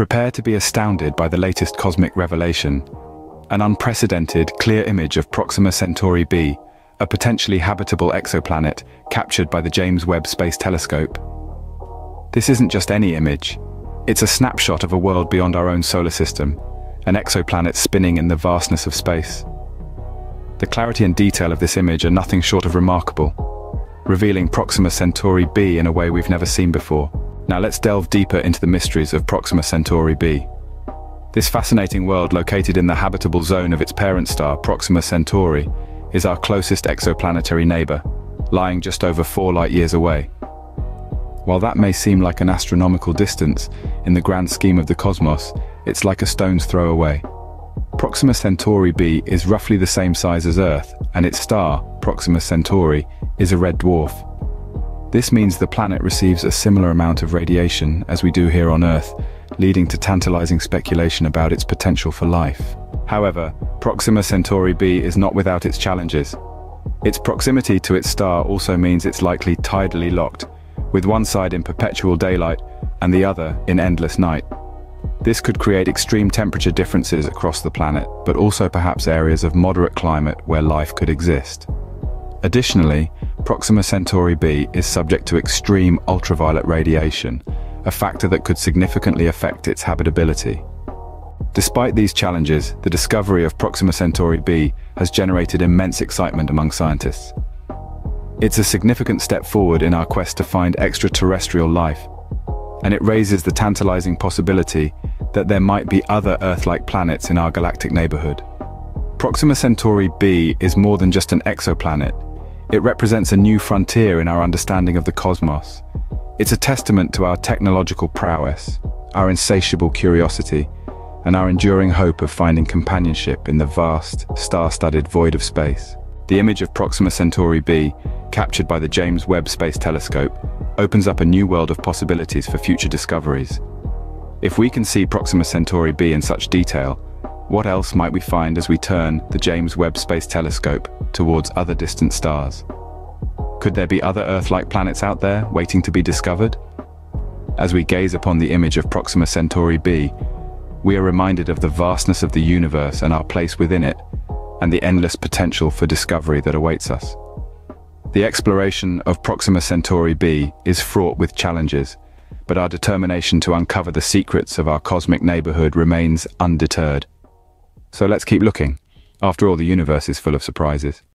Prepare to be astounded by the latest cosmic revelation, an unprecedented, clear image of Proxima Centauri b, a potentially habitable exoplanet captured by the James Webb Space Telescope. This isn't just any image. It's a snapshot of a world beyond our own solar system, an exoplanet spinning in the vastness of space. The clarity and detail of this image are nothing short of remarkable, revealing Proxima Centauri b in a way we've never seen before. Now let's delve deeper into the mysteries of Proxima Centauri b. This fascinating world located in the habitable zone of its parent star, Proxima Centauri, is our closest exoplanetary neighbor, lying just over four light-years away. While that may seem like an astronomical distance, in the grand scheme of the cosmos, it's like a stone's throw away. Proxima Centauri b is roughly the same size as Earth, and its star, Proxima Centauri, is a red dwarf. This means the planet receives a similar amount of radiation as we do here on Earth, leading to tantalizing speculation about its potential for life. However, Proxima Centauri b is not without its challenges. Its proximity to its star also means it's likely tidally locked, with one side in perpetual daylight and the other in endless night. This could create extreme temperature differences across the planet, but also perhaps areas of moderate climate where life could exist. Additionally, Proxima Centauri b is subject to extreme ultraviolet radiation, a factor that could significantly affect its habitability. Despite these challenges, the discovery of Proxima Centauri b has generated immense excitement among scientists. It's a significant step forward in our quest to find extraterrestrial life, and it raises the tantalizing possibility that there might be other Earth-like planets in our galactic neighborhood. Proxima Centauri b is more than just an exoplanet, it represents a new frontier in our understanding of the cosmos. It's a testament to our technological prowess, our insatiable curiosity, and our enduring hope of finding companionship in the vast, star-studded void of space. The image of Proxima Centauri b, captured by the James Webb Space Telescope, opens up a new world of possibilities for future discoveries. If we can see Proxima Centauri b in such detail, what else might we find as we turn the James Webb Space Telescope towards other distant stars? Could there be other Earth-like planets out there waiting to be discovered? As we gaze upon the image of Proxima Centauri b, we are reminded of the vastness of the universe and our place within it, and the endless potential for discovery that awaits us. The exploration of Proxima Centauri b is fraught with challenges, but our determination to uncover the secrets of our cosmic neighborhood remains undeterred. So let's keep looking. After all, the universe is full of surprises.